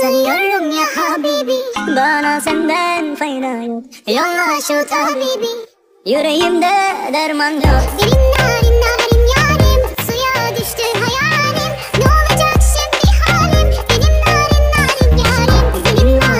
Sanıyorum ya Habibi Bana senden fayda yok. Yolla şu tabibi Yüreğimde derman yok. Dilimde